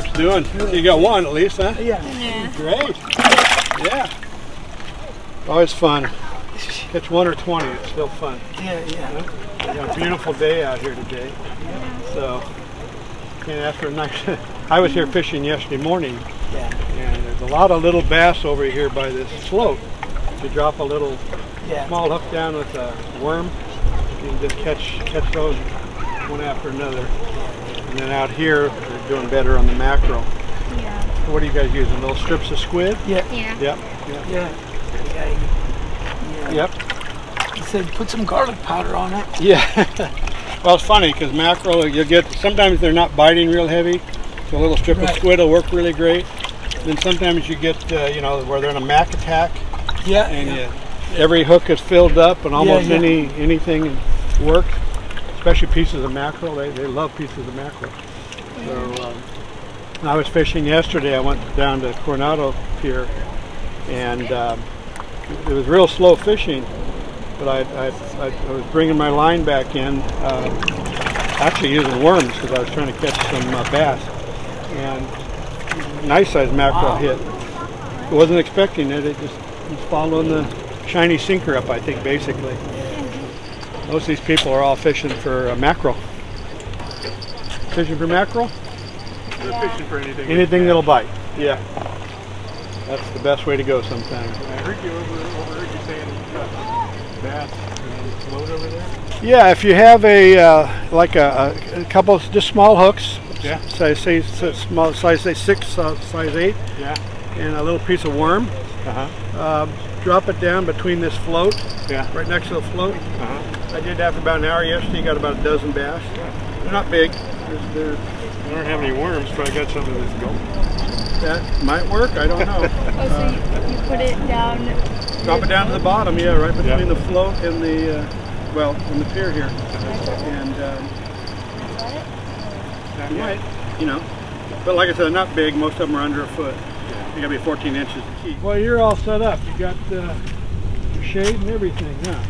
folks doing? You got one at least, huh? Yeah. Yeah. Great. Yeah. Always fun. Catch one or 20, it's still fun. Yeah, yeah. Got a beautiful day out here today. Yeah. So, can't ask for a nice. I was here fishing yesterday morning, Yeah. and there's a lot of little bass over here by this slope. If you drop a little Yeah. small hook down with a worm, you can just catch catch those one after another. And then out here, they're doing better on the mackerel. Yeah. What are you guys using? Little strips of squid? Yeah. Yeah. Yep. Yeah. Yeah. yeah. Yep. He said put some garlic powder on it. Yeah. well, it's funny because mackerel, you get sometimes they're not biting real heavy, so a little strip of squid will work really great. Then sometimes you get, uh, you know, where they're in a mac attack, Yeah. and yeah. you, every hook is filled up, and almost yeah. any anything works. Especially pieces of mackerel, they, they love pieces of mackerel. So um, I was fishing yesterday. I went down to Coronado Pier, and um, it was real slow fishing. But I, I, I, I was bringing my line back in, uh, actually using worms because I was trying to catch some uh, bass, and nice sized mackerel Wow. hit. I wasn't expecting it. It just was following the shiny sinker up, I think, basically. Most of these people are all fishing for uh, mackerel. Fishing for mackerel? Yeah. fishing for anything. Anything that'll bite. Yeah. That's the best way to go sometimes. I heard you over, overheard you saying bass and float over there. Yeah, if you have a uh, like a, a, couple of just small hooks, Yeah. size say small size say six, uh, size eight, Yeah. and a little piece of worm, Uh huh. um, drop it down between this float, Yeah. right next to the float. Uh huh. I did that for about an hour yesterday. Got about a dozen bass. They're not big. They're, they're, I don't have any worms, but I got some of this gold. that might work. I don't know. Oh, so you, you put it down. Drop it down to the bottom, yeah, right between Yeah. the float and the, uh, well, and the pier here. And um, you might, you know. But like I said, they're not big. Most of them are under a foot. You gotta be 14 inches to keep. Well, you're all set up. You got uh, your shade and everything, huh?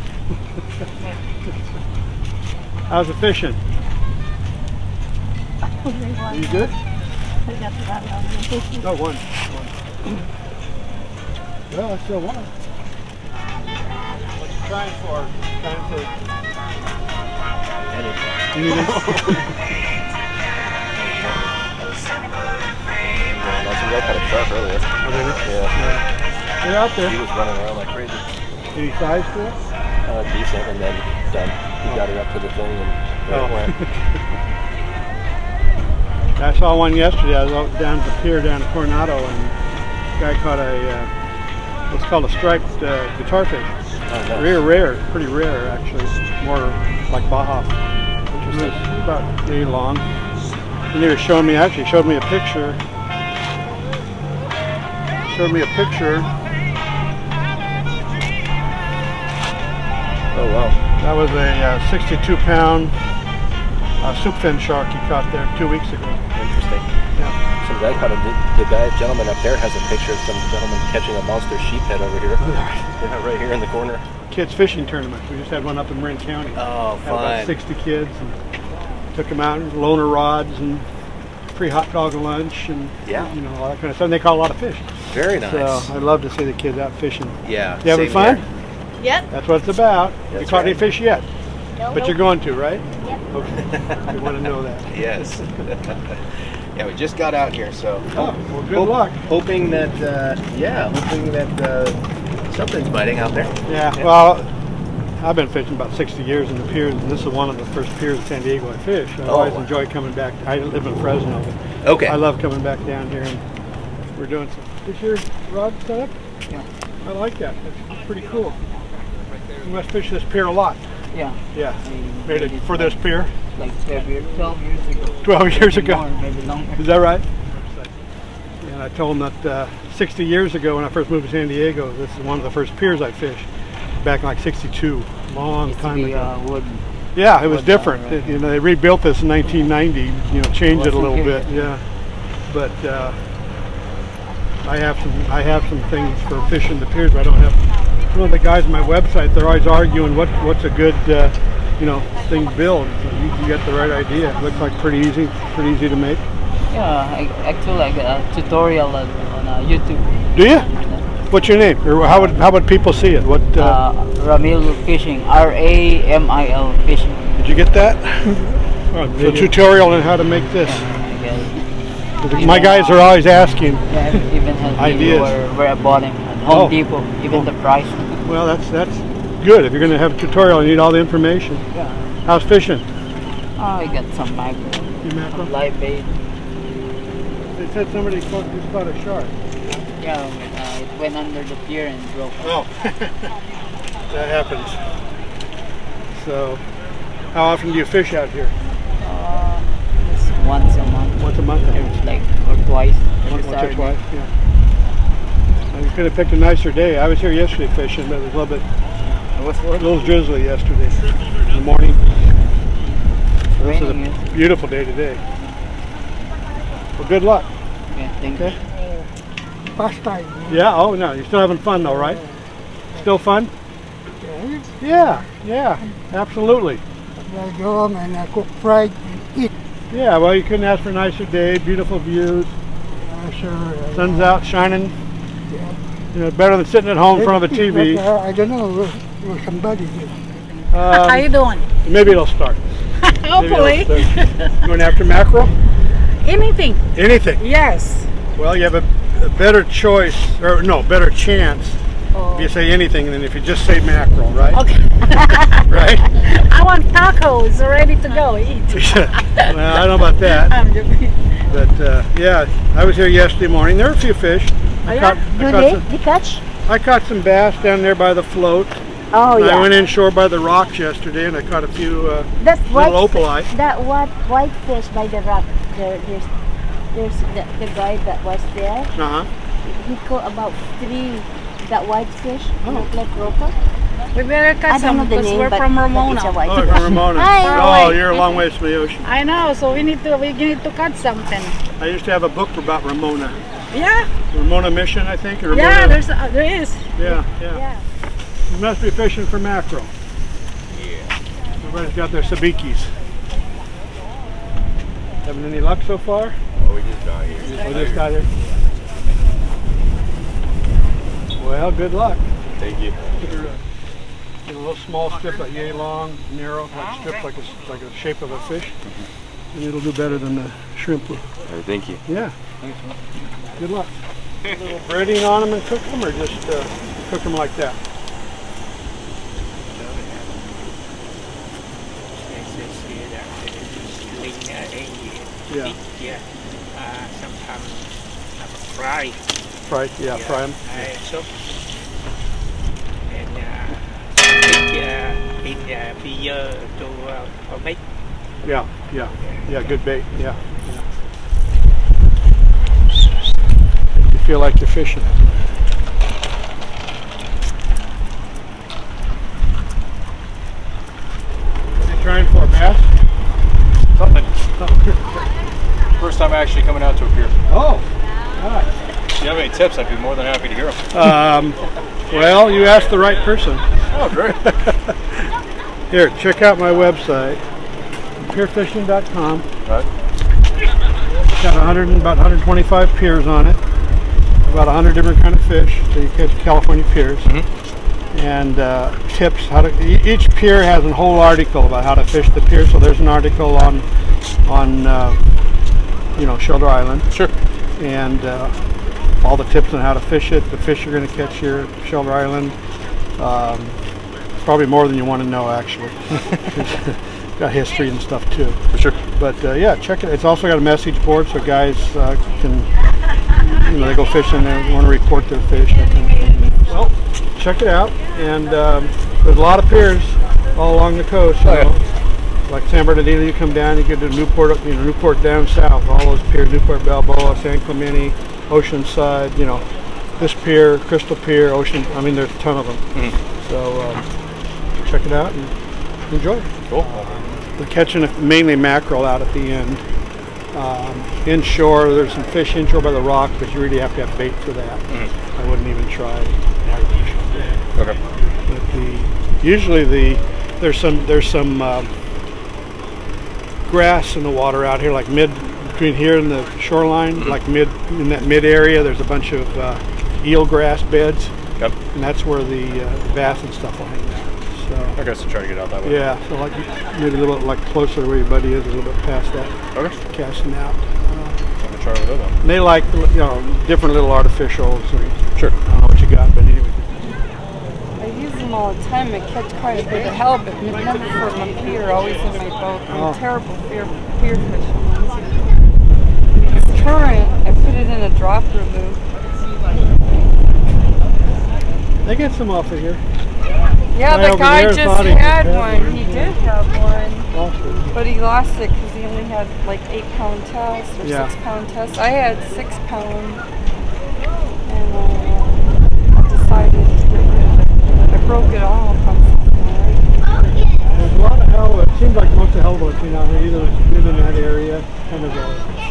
How's the fishing? Are you good? Oh, one. one. well, I still won. What you trying for? Trying for anything? That's some guy caught a shark earlier. Oh, really? Yeah, They're out there. he was running around like crazy. Any size to it? Uh, decent, and then done. He got it up to the thing, and Oh. it went. I saw one yesterday. I was out down at the pier down in Coronado, and guy caught a uh, what's called a striped uh, guitar fish. Oh, nice. Rare, rare, pretty rare actually. More like Baja. Interesting. About a long. And they were showing me actually showed me a picture. Showed me a picture. Oh wow. That was a uh, 62 pound uh, soup fin shark he caught there two weeks ago. Interesting. Yeah. Some guy caught a the guy gentleman up there has a picture of some gentleman catching a monster sheephead over here. Yeah, right here in the corner. Kids fishing tournament. We just had one up in Marin County. Oh, Had about 60 kids and took them out and loaner rods and free hot dog lunch and Yeah. you know all that kind of stuff. And they caught a lot of fish. Very nice. So I love to see the kids out fishing. yeah. You having same fun? here. Yep. That's what it's about. you That's caught any fish yet? Nope. But you're going to, right? Okay. we want to know that. Yes. yeah, we just got out here, so. Oh, well, good Hope- luck. Hoping that, uh, yeah, hoping that uh, something's biting out there. Yeah, well, I've been fishing about 60 years in the piers, and this is one of the first piers in San Diego I fish. I Oh, always wow. enjoy coming back. I live in Fresno, but Okay. I love coming back down here, and we're doing some. Is your rod set up? Yeah. I like that. It's pretty cool. You must fish this pier a lot. Yeah. Yeah. Made it for this pier Like 12 years, 12 years ago. 12 years ago. more, maybe longer. Is that right? And I told him that uh, 60 years ago when I first moved to San Diego, this is one of the first piers I fished. Back in like 62, long time be ago. uh, wooden. Yeah, it was different. right. It- you know, they rebuilt this in 1990. You know, changed it a little bit. Yeah, but uh, I have some. I have some things for fishing the piers. But I don't have. One of the guys on my website, they're always arguing what what's a good, uh, you know, thing to build. So you, you get the right idea. It looks like pretty easy. Pretty easy to make. Yeah, I, actually like a tutorial on, on uh, YouTube. Do you? What's your name? Or how would how would people see it? What uh, Uh, Ramil Fishing, R-A-M-I-L Fishing. did you get that? Oh, the tutorial on how to make this. I My guys are always asking. Yeah, even Ideas. where, where I bought him at Home Oh. Depot, even the price. Well, that's that's good. If you're going to have a tutorial, you need all the information. Yeah. How's fishing? Oh, I got some mackerel, You mackerel? live bait. They said somebody caught, just caught a shark. Yeah, uh, it went under the pier and broke. Oh, that happens. So, how often do you fish out here? Uh, just once a month, Once a month? every, like or twice. every Once, once or twice, yeah. Well, You could have picked a nicer day. I was here yesterday fishing, but it was a little bit, It was a little drizzly yesterday in the morning. This is a beautiful day today. Well, good luck. Yeah, thank Okay. you. pastime. Yeah. Oh no, you're still having fun though, right? Still fun? Yeah. Yeah. Absolutely. I go home and I cook fried and eat. Yeah. Well, you couldn't ask for a nicer day. Beautiful views. Uh, sure. uh, Sun's out shining. You know, better than sitting at home in front of a TV. But, uh, I don't know. will- will somebody do. How Um, you doing? maybe it'll start. Maybe it'll Hopefully. start. Going after mackerel? Anything. Anything. Yes. Well, you have a, a better choice, or no, better chance Oh. if you say anything then if you just say mackerel, right? Okay. Right? I want tacos ready to go eat. well, I don't know about that, I'm joking. but uh, yeah, I was here yesterday morning. There were a few fish. I Oh, caught, yeah? I caught some, They catch? I caught some bass down there by the float. Oh And I yeah. went inshore by the rocks yesterday, and I caught a few uh, That's little opaleye. That what white fish by the rock. There, there's, there's the, the guy that was there. Uh huh. He caught about three that white fish. Oh. Look like grouper. We better I cut don't know some the because name, we're but, from but Ramona. it's a white Oh, fish. from Ramona. Hi. Oh, you're a long ways from the ocean. I know, so we need to we need to cut something. I used to have a book about Ramona. Yeah, Ramona Mission, I think. Or Ramona, yeah. There's uh, there is. yeah, yeah. Yeah. You must be fishing for mackerel. Yeah. Everybody's got their sabikis. Having any luck so far? Oh, we just got here. Oh, just got here. Well, good luck. Thank you. Get a little small strip, like yay long, narrow, like strip, like a, like the shape of a fish. And it'll do better than the shrimp. will. thank you. Yeah. Thanks. Good luck. A little breading on them and cook them, or just uh, cook them like that? Yeah. Yeah, uh, sometimes uh, fry. Fried, yeah, fry them. Uh, soup. And uh, put uh, in uh, beer to uh, for make. Yeah, yeah, yeah, good bait, yeah. yeah. You feel like you're fishing. What are trying for, a bass? Something. First time actually coming out to a pier. Oh, God. If you have any tips, I'd be more than happy to hear them. Um, well, you asked the right person. Oh, great. Here, check out my website, pierfishing.com. Right. Got 100, and- about 125 piers on it. About 100 different kind of fish, so you catch California piers. And uh, tips how to. Each pier has a whole article about how to fish the pier. So there's an article on, on, uh, you know, Shelter Island. Sure. and uh, all the tips on how to fish it, the fish you're going to catch here at Shelter Island. Um, probably more than you want to know, actually. got history and stuff too. For sure. But uh, yeah, check it. It's also got a message board so guys uh, can, you know, they go fishing and want to report their fish. That kind of thing. Well, check it out. And um, there's a lot of piers all along the coast. Oh, yeah. Like San Bernardino, you come down, you get to Newport, you know, Newport down south, all those piers, Newport Balboa, San Clemente, Oceanside, you know, this pier, Crystal Pier, Ocean, I mean, there's a ton of them. Mm-hmm. So um, check it out and enjoy. Cool. We're catching mainly mackerel out at the end. Um, inshore, there's some fish inshore by the rock, but you really have to have bait for that. I wouldn't even try. Okay. But the usually the there's some there's some um, grass in the water out here, like mid between here and the shoreline, like mid in that mid area, there's a bunch of uh, eelgrass beds, Yep. and that's where the uh, bass and stuff will hang out. So I guess to try to get out that way. yeah, so like maybe a little like closer to where your buddy is, a little bit past that, Okay. casting out. I'm gonna try over there then. And they like you know different little artificials. And Sure. I don't know what you got, but anyway. I use them all the time. I catch quite a bit of halibut, but never for my pier, always in my boat. I'm Oh. a terrible pier, pier fisherman. Current. I put it in a drop remove. They get some off of here. Yeah, the guy just had one. one. He did have one. But he lost it because he only had like eight pound test or Yeah. six pound test. I had six pound, and uh, I decided to get rid of it. I broke it off. I'm sorry. There's a lot of halibut. It seems like most of halibut came out here, either been in that area, kind of uh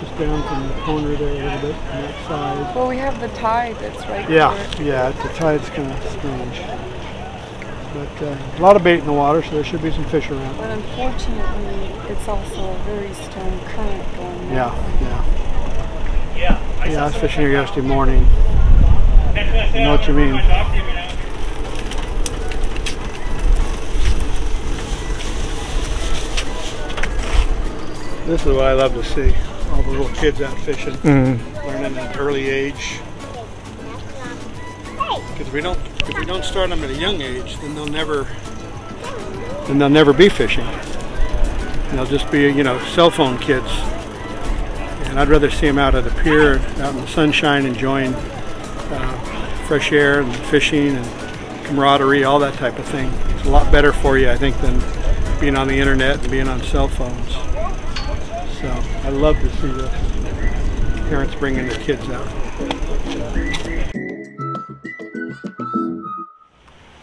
just down from the corner there a little bit on that side. Well, we have the tide that's right Yeah, there. yeah, the tide's kind of strange. But uh, a lot of bait in the water, so there should be some fish around. But unfortunately, it's also a very strong current going on. Yeah, yeah. Yeah, I was fishing here yesterday morning. You know what you mean. This is what I love to see. All the little kids out fishing, learning at an early age. Because if we don't, if we don't start them at a young age, then they'll never, then they'll never be fishing. They'll just be, you know, cell phone kids. And I'd rather see them out at the pier, out in the sunshine, enjoying uh, fresh air and fishing and camaraderie, all that type of thing. It's a lot better for you, I think, than being on the internet and being on cell phones. So I love to see the parents bringing their kids out.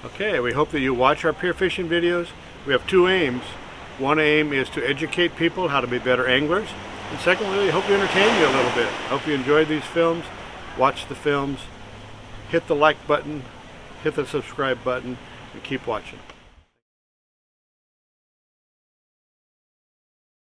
Okay, we hope that you watch our pier fishing videos. We have two aims. One aim is to educate people how to be better anglers. And secondly, we hope we entertain you a little bit. Hope you enjoyed these films. Watch the films. Hit the like button, hit the subscribe button, and keep watching.